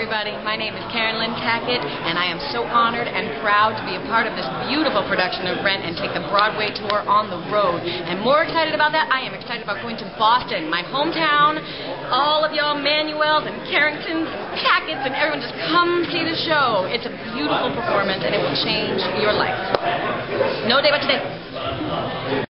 everybody. My name is Caren Lynn Tackett, and I am so honored and proud to be a part of this beautiful production of Rent and take the Broadway tour on the road. And more excited about that, I am excited about going to Boston, my hometown. All of y'all Manuels and Carringtons and Tacketts and everyone just come see the show. It's a beautiful performance, and it will change your life. No day but today.